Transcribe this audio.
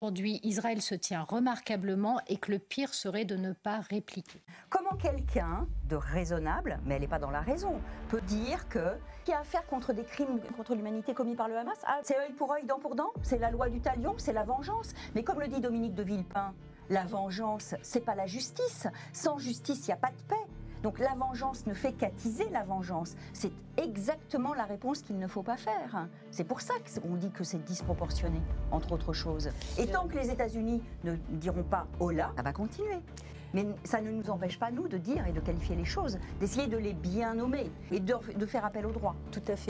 Aujourd'hui, Israël se tient remarquablement et que le pire serait de ne pas répliquer. Comment quelqu'un de raisonnable, mais elle n'est pas dans la raison, peut dire que qui a affaire contre des crimes contre l'humanité commis par le Hamas, ah, c'est œil pour œil, dent pour dent, c'est la loi du talion, c'est la vengeance. Mais comme le dit Dominique de Villepin, la vengeance, c'est pas la justice. Sans justice, il n'y a pas de paix. Donc la vengeance ne fait qu'attiser la vengeance. C'est exactement la réponse qu'il ne faut pas faire. C'est pour ça qu'on dit que c'est disproportionné, entre autres choses. Et tant que les États-Unis ne diront pas oh là, ça va continuer. Mais ça ne nous empêche pas, nous, de dire et de qualifier les choses, d'essayer de les bien nommer et de, de faire appel au droit. Tout à fait.